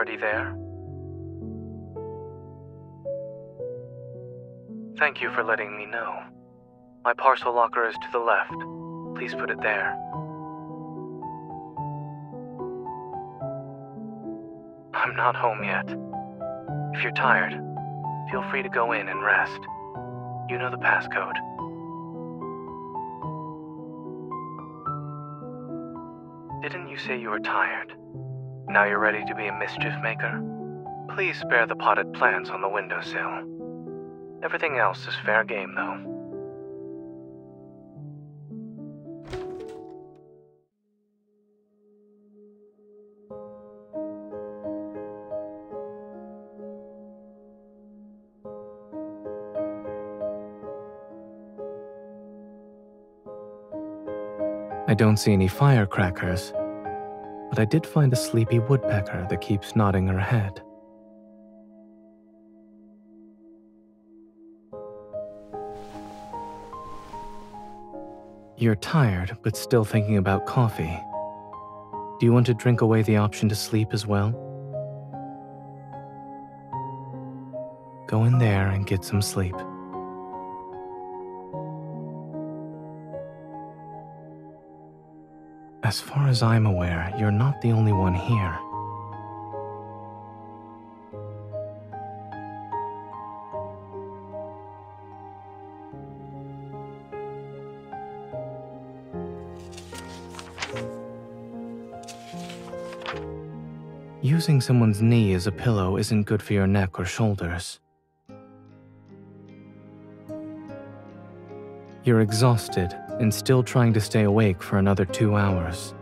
already there? Thank you for letting me know. My parcel locker is to the left. Please put it there. I'm not home yet. If you're tired, feel free to go in and rest. You know the passcode. Didn't you say you were tired? Now you're ready to be a mischief maker? Please spare the potted plants on the windowsill. Everything else is fair game, though. I don't see any firecrackers, but I did find a sleepy woodpecker that keeps nodding her head. You're tired, but still thinking about coffee. Do you want to drink away the option to sleep as well? Go in there and get some sleep. As far as I'm aware, you're not the only one here. Using someone's knee as a pillow isn't good for your neck or shoulders. You're exhausted and still trying to stay awake for another two hours.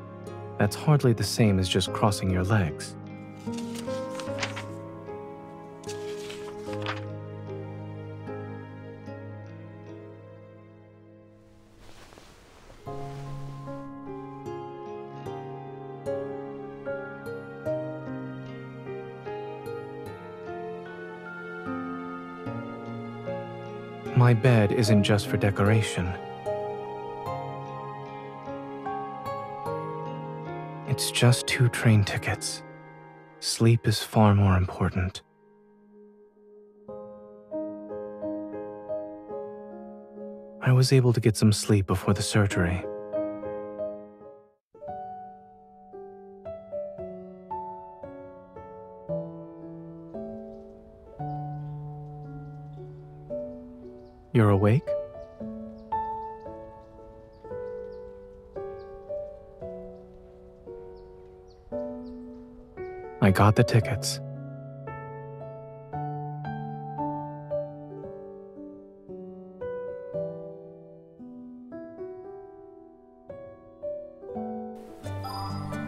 That's hardly the same as just crossing your legs. My bed isn't just for decoration. It's just two train tickets. Sleep is far more important. I was able to get some sleep before the surgery. You're awake? I got the tickets.